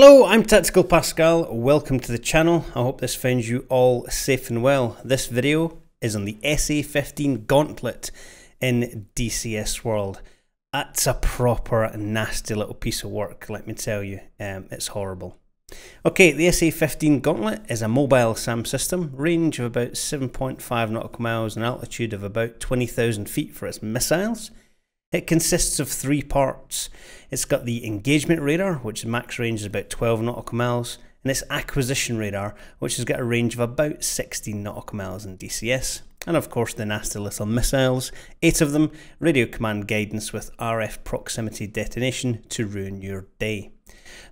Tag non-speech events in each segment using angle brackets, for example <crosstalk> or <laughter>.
Hello, I'm Tactical Pascale. Welcome to the channel. I hope this finds you all safe and well. This video is on the SA-15 Gauntlet in DCS World. That's a proper nasty little piece of work, let me tell you. Um, it's horrible. Okay, the SA-15 Gauntlet is a mobile SAM system, range of about 7.5 nautical miles and altitude of about 20,000 feet for its missiles. It consists of three parts. It's got the engagement radar, which max range is about 12 nautical miles, and its acquisition radar, which has got a range of about 16 nautical miles in DCS. And of course, the nasty little missiles, eight of them, radio command guidance with RF proximity detonation to ruin your day.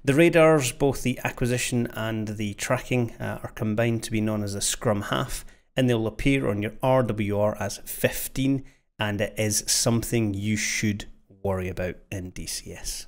The radars, both the acquisition and the tracking, uh, are combined to be known as a scrum half, and they'll appear on your RWR as 15 and it is something you should worry about in DCS.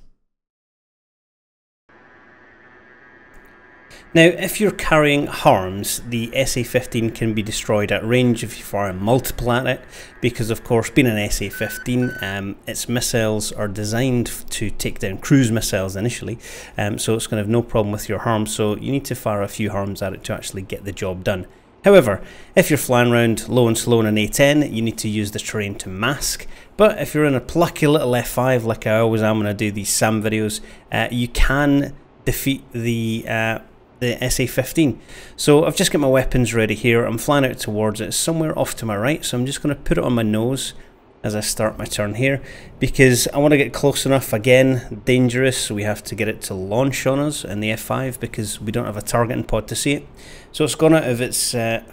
Now, if you're carrying harms, the SA-15 can be destroyed at range if you fire a multiple at it, because of course, being an SA-15, um, its missiles are designed to take down cruise missiles initially, um, so it's going to have no problem with your harms, so you need to fire a few harms at it to actually get the job done. However, if you're flying around low and slow in an A10, you need to use the terrain to mask. But if you're in a plucky little F5, like I always am when I do these SAM videos, uh, you can defeat the uh, the SA-15. So I've just got my weapons ready here. I'm flying out towards it. It's somewhere off to my right, so I'm just going to put it on my nose as I start my turn here because I want to get close enough. Again dangerous. We have to get it to launch on us in the F5 because we don't have a targeting pod to see it. So it's gone out of its uh,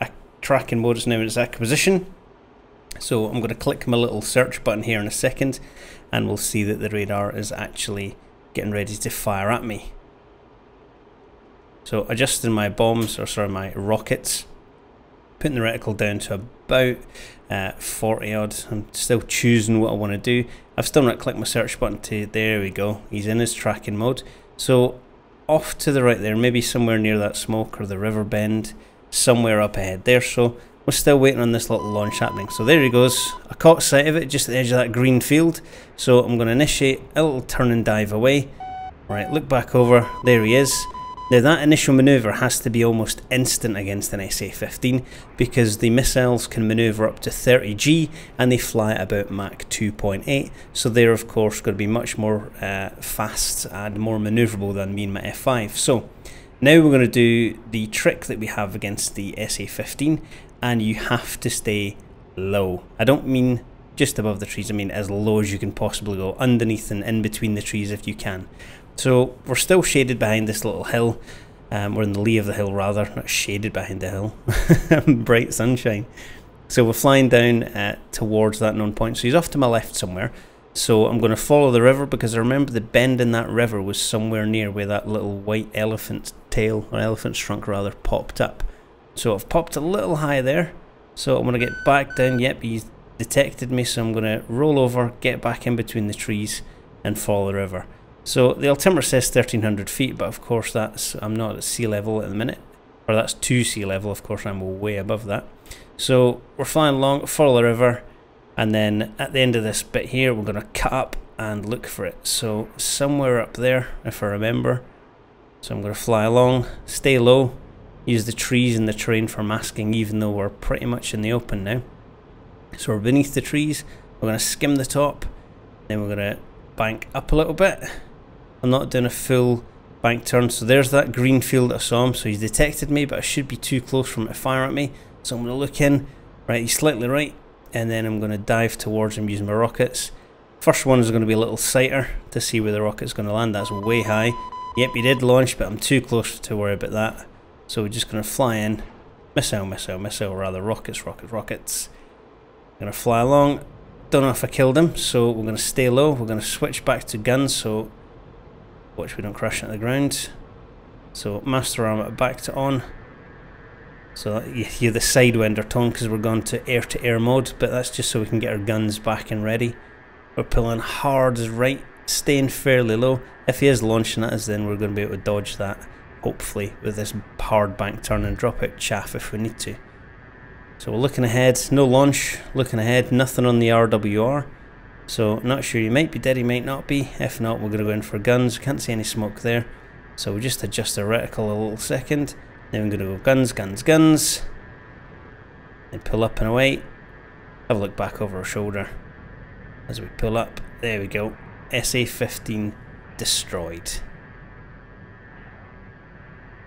tracking mode. It's now in its acquisition. So I'm going to click my little search button here in a second and we'll see that the radar is actually getting ready to fire at me. So adjusting my bombs or sorry my rockets putting the reticle down to about uh, 40 odd. I'm still choosing what I want to do. I've still not clicked my search button to, there we go, he's in his tracking mode. So off to the right there, maybe somewhere near that smoke or the river bend, somewhere up ahead there. So we're still waiting on this little launch happening. So there he goes. I caught sight of it just at the edge of that green field. So I'm going to initiate a little turn and dive away. Right, look back over. There he is. Now that initial manoeuvre has to be almost instant against an SA-15 because the missiles can manoeuvre up to 30G and they fly at about Mach 2.8 so they're of course going to be much more uh, fast and more manoeuvrable than me and my F5. So now we're going to do the trick that we have against the SA-15 and you have to stay low. I don't mean just above the trees, I mean as low as you can possibly go, underneath and in between the trees if you can. So we're still shaded behind this little hill. Um, we're in the lee of the hill rather, not shaded behind the hill. <laughs> Bright sunshine. So we're flying down uh, towards that known point. So he's off to my left somewhere. So I'm going to follow the river because I remember the bend in that river was somewhere near where that little white elephant tail, or elephant's trunk rather, popped up. So I've popped a little high there. So I'm going to get back down. Yep, he's detected me. So I'm going to roll over, get back in between the trees and follow the river. So the altimeter says 1300 feet, but of course that's I'm not at sea level at the minute, or that's to sea level. Of course I'm way above that. So we're flying along, follow the river, and then at the end of this bit here, we're going to cut up and look for it. So somewhere up there, if I remember. So I'm going to fly along, stay low, use the trees and the terrain for masking, even though we're pretty much in the open now. So we're beneath the trees. We're going to skim the top, then we're going to bank up a little bit I'm not doing a full bank turn. So there's that green field I saw him. So he's detected me, but I should be too close for him to fire at me. So I'm going to look in. Right, he's slightly right. And then I'm going to dive towards him using my rockets. First one is going to be a little sighter to see where the rocket's going to land. That's way high. Yep, he did launch, but I'm too close to worry about that. So we're just going to fly in. Missile, missile, missile, rather. Rockets, rockets, rockets. Going to fly along. Don't know if I killed him, so we're going to stay low. We're going to switch back to guns, so Watch we don't crash into the ground. So master armor back to on. So you hear the sidewinder tone because we're going to air-to-air -air mode, but that's just so we can get our guns back and ready. We're pulling hard right, staying fairly low. If he is launching at us, then we're going to be able to dodge that, hopefully, with this hard bank turn and drop out chaff if we need to. So we're looking ahead, no launch, looking ahead, nothing on the RWR. So not sure, he might be dead, he might not be. If not, we're going to go in for guns. Can't see any smoke there. So we'll just adjust the reticle a little second. Then we're going to go guns, guns, guns. And pull up and away. Have a look back over our shoulder as we pull up. There we go. SA-15 destroyed.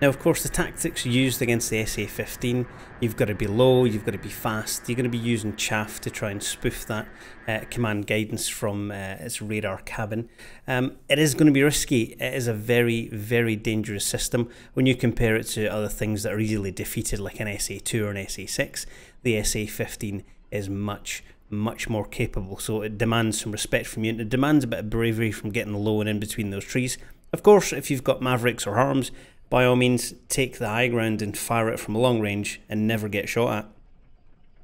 Now, of course, the tactics used against the SA-15, you've got to be low, you've got to be fast, you're going to be using chaff to try and spoof that uh, command guidance from uh, its radar cabin. Um, it is going to be risky. It is a very, very dangerous system when you compare it to other things that are easily defeated, like an SA-2 or an SA-6. The SA-15 is much, much more capable, so it demands some respect from you, and it demands a bit of bravery from getting low and in between those trees. Of course, if you've got Mavericks or Harms, by all means take the high ground and fire it from long range and never get shot at.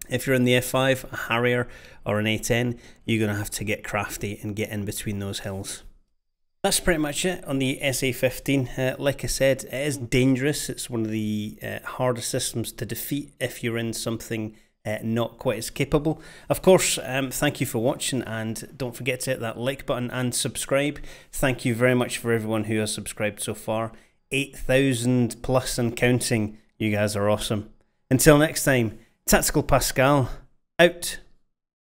If you're in the F5, a Harrier or an A10, you're going to have to get crafty and get in between those hills. That's pretty much it on the SA-15. Uh, like I said, it is dangerous. It's one of the uh, hardest systems to defeat if you're in something uh, not quite as capable. Of course, um, thank you for watching and don't forget to hit that like button and subscribe. Thank you very much for everyone who has subscribed so far. 8,000 plus and counting. You guys are awesome. Until next time, Tactical Pascale, out.